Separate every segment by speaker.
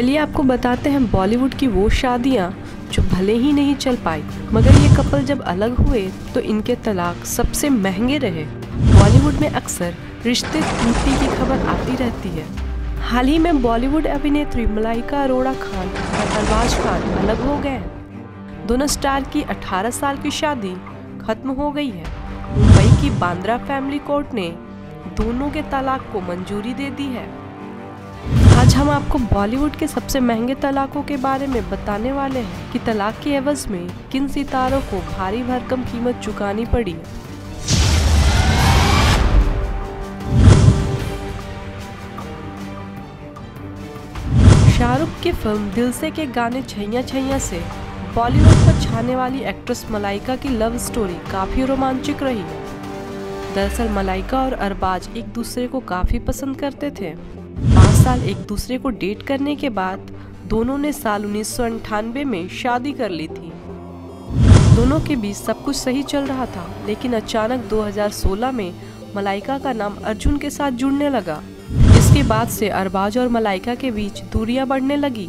Speaker 1: चलिए आपको बताते हैं बॉलीवुड की वो शादियाँ जो भले ही नहीं चल पाई, मगर ये कपल जब अलग हुए तो इनके तलाक सबसे महँगे रहे। बॉलीवुड में अक्सर रिश्ते टूटने की खबर आती रहती है। हाल ही में बॉलीवुड अभिनेत्री मलाइका अरोड़ा खान और अरबाज खान अलग हो गए दोनों स्टार की 18 साल की शादी खत्म हो गई है। मुंबई की बांद्रा फैमिली कोर्ट ने दोनों के तलाक को मंजूरी दे दी है। आज हम आपको बॉलीवुड के सबसे महँगे तलाकों के बारे में बताने वाले हैं कि तलाक के एवज में किन सितारों को भारी भरकम कीमत चुकानी पड़ी। शाहरुख की फ़िल्म दिल से के गाने छैया छैया से बॉलीवुड पर छाने वाली एक्ट्रेस मलाइका की लव स्टोरी काफ़ी रोमांचक रही। दरअसल मलाइका और अरबाज एक दूसरे को काफ़ी पसंद करते थे। साल एक दूसरे को डेट करने के बाद दोनों ने साल उन्नीस में शादी कर ली थी। दोनों के बीच सब कुछ सही चल रहा था, लेकिन अचानक 2016 में मलाइका का नाम अर्जुन के साथ जुड़ने लगा। इसके बाद से अरबाज और मलाइका के बीच दूरियाँ बढ़ने लगी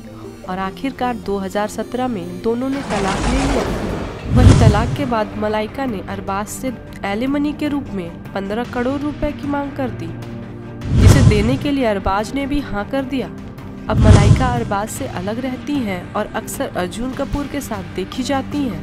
Speaker 1: और आखिरकार 2017 में दोनों ने तलाक ले लिया। वही तलाक के बाद मलाइका ने अरबाज से एलिमनी के रूप में 15 करोड़ रुपए की मांग कर दी। देने के लिए अरबाज ने भी हाँ कर दिया। अब मलाइका अरबाज से अलग रहती हैं और अक्सर अर्जुन कपूर के साथ देखी जाती हैं।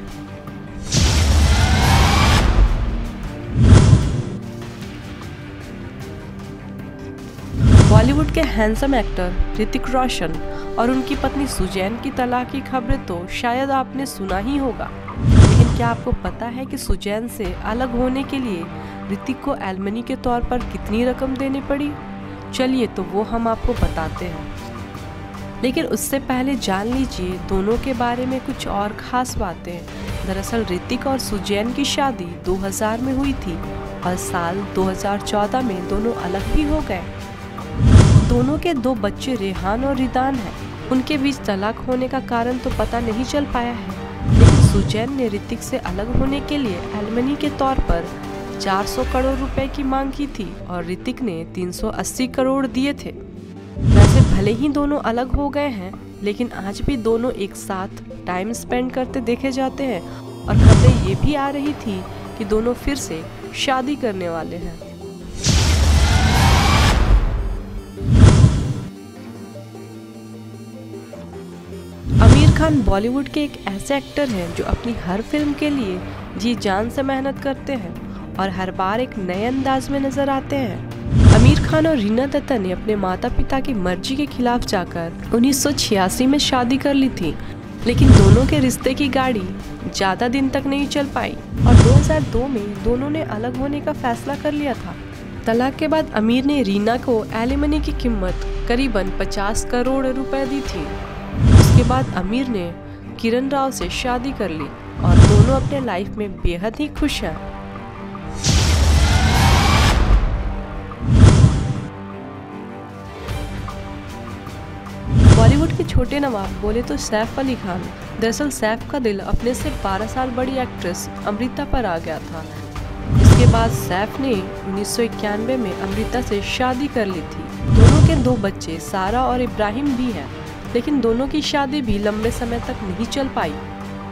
Speaker 1: बॉलीवुड के हैंडसम एक्टर ऋतिक रोशन और उनकी पत्नी सुजैन की तलाक की खबरें तो शायद आपने सुना ही होगा। लेकिन क्या आपको पता है कि सुजैन से अलग होने के लिए ऋतिक को एलमनी के तौर पर कितनी रकम देनी पड़ी? चलिए तो वो हम आपको बताते हैं। लेकिन उससे पहले जान लीजिए, दोनों के बारे में कुछ और ख़ास बातें। दरअसल ऋतिक और सुजैन की शादी 2000 में हुई थी और साल 2014 में दोनों अलग भी हो गए। दोनों के दो बच्चे रेहान और रिदान हैं। उनके बीच तलाक होने का कारण तो पता नहीं चल पाया है। लेकिन सुजैन ने ऋतिक से अलग होने के लिए एलमनी के तौर पर 400 करोड़ रुपए की मांग की थी और ऋतिक ने 380 करोड़ दिए थे। वैसे भले ही दोनों अलग हो गए हैं, लेकिन आज भी दोनों एक साथ टाइम स्पेंड करते देखे जाते हैं और खबरें ये भी आ रही थी कि दोनों फिर से शादी करने वाले हैं। आमिर खान बॉलीवुड के एक ऐसे एक्टर हैं जो अपनी हर फ़िल्म के लिए जी जान से मेहनत करते हैं। और हर बार एक नए अंदाज में नज़र आते हैं। आमिर खान और रीना दत्ता ने अपने माता पिता की मर्ज़ी के खिलाफ जाकर 1986 में शादी कर ली थी, लेकिन दोनों के रिश्ते की गाड़ी ज़्यादा दिन तक नहीं चल पाई और 2002 में दोनों ने अलग होने का फैसला कर लिया था। तलाक के बाद अमीर ने रीना को एलिमनी की कीमत करीबन 50 करोड़ रुपए दी थी। उसके बाद अमीर ने किरण राव से शादी कर ली और दोनों अपने लाइफ में बेहद ही खुश हैं। बॉलीवुड के छोटे नवाब बोले तो सैफ अली खान। दरअसल सैफ का दिल अपने से 12 साल बड़ी एक्ट्रेस अमृता पर आ गया था। इसके बाद सैफ ने उन्नीस में अमृता से शादी कर ली थी। दोनों के दो बच्चे, सारा और इब्राहिम भी हैं, लेकिन दोनों की शादी भी लंबे समय तक नहीं चल पाई।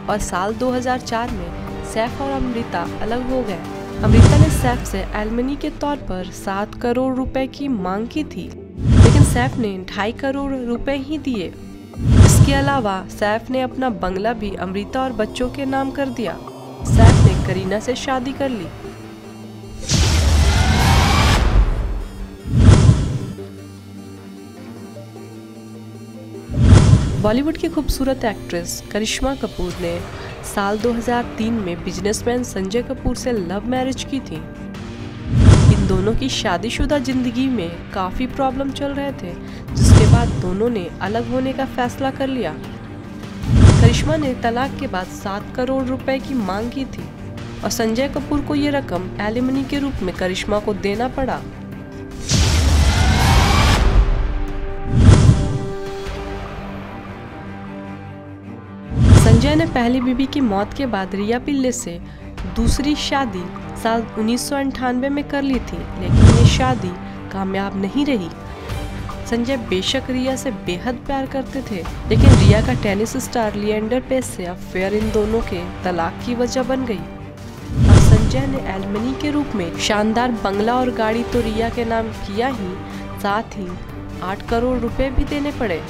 Speaker 1: और साल 2004 में सैफ और अमृता अलग हो गए। अमृता ने सैफ से एलमनी के तौर पर सात करोड़ रुपए की मांग की थी। सैफ ने ढाई करोड़ रुपए ही दिए। इसके अलावा सैफ ने अपना बंगला भी अमृता और बच्चों के नाम कर दिया। सैफ ने करीना से शादी कर ली। बॉलीवुड की खूबसूरत एक्ट्रेस करिश्मा कपूर ने साल 2003 में बिजनेसमैन संजय कपूर से लव मैरिज की थी। दोनों की शादीशुदा ज़िंदगी में काफ़ी प्रॉब्लम चल रहे थे, जिसके बाद दोनों ने अलग होने का फैसला कर लिया। करिश्मा ने तलाक के बाद सात करोड़ रुपए की मांग की थी और संजय कपूर को ये रकम एलिमनी के रूप में करिश्मा को देना पड़ा। संजय ने पहली बीबी की मौत के बाद रिया पिल्ले से दूसरी शादी साल उन्नीस में कर ली थी, लेकिन ये शादी कामयाब नहीं रही। संजय बेशक रिया से बेहद प्यार करते थे, लेकिन रिया का टेनिस स्टार लिएंडर पेस से अफेयर इन दोनों के तलाक की वजह बन गई। अब संजय ने एलमनी के रूप में शानदार बंगला और गाड़ी तो रिया के नाम किया ही, साथ ही आठ करोड़ रुपए भी देने पड़े।